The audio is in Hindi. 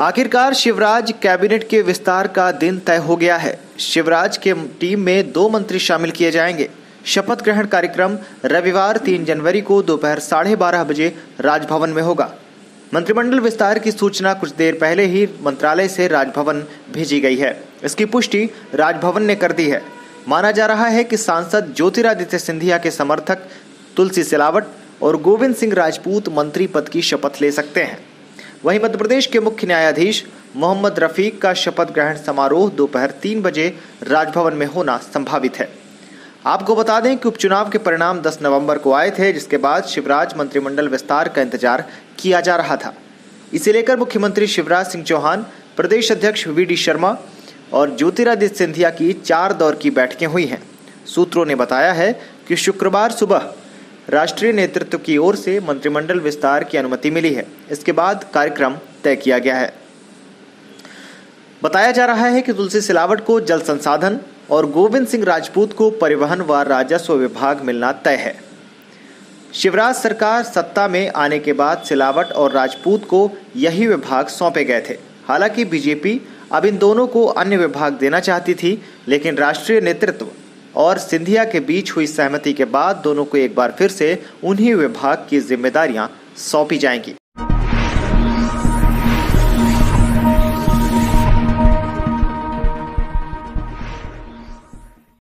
आखिरकार शिवराज कैबिनेट के विस्तार का दिन तय हो गया है। शिवराज के टीम में दो मंत्री शामिल किए जाएँगे। शपथ ग्रहण कार्यक्रम रविवार तीन जनवरी को दोपहर साढ़े बारह बजे राजभवन में होगा। मंत्रिमंडल विस्तार की सूचना कुछ देर पहले ही मंत्रालय से राजभवन भेजी गई है। इसकी पुष्टि राजभवन ने कर दी है। माना जा रहा है कि सांसद ज्योतिरादित्य सिंधिया के समर्थक तुलसी सिलावट और गोविंद सिंह राजपूत मंत्री पद की शपथ ले सकते हैं। वहीं मध्य प्रदेश के मुख्य न्यायाधीश मोहम्मद रफीक का शपथ ग्रहण समारोह दोपहर तीन बजे राजभवन में होना संभावित है। आपको बता दें कि उपचुनाव के परिणाम 10 नवंबर को आए थे, जिसके बाद शिवराज मंत्रिमंडल विस्तार का इंतज़ार किया जा रहा था। इसे लेकर मुख्यमंत्री शिवराज सिंह चौहान, प्रदेश अध्यक्ष वी डी शर्मा और ज्योतिरादित्य सिंधिया की चार दौर की बैठकें हुई हैं। सूत्रों ने बताया है कि शुक्रवार सुबह राष्ट्रीय नेतृत्व की ओर से मंत्रिमंडल विस्तार की अनुमति मिली है। इसके बाद कार्यक्रम तय किया गया है। बताया जा रहा है कि तुलसी सिलावट को जल संसाधन और गोविंद सिंह राजपूत को परिवहन व राजस्व विभाग मिलना तय है। शिवराज सरकार सत्ता में आने के बाद सिलावट और राजपूत को यही विभाग सौंपे गए थे। हालाँकि बीजेपी अब इन दोनों को अन्य विभाग देना चाहती थी, लेकिन राष्ट्रीय नेतृत्व और सिंधिया के बीच हुई सहमति के बाद दोनों को एक बार फिर से उन्हीं विभाग की जिम्मेदारियाँ सौंपी जाएँगी।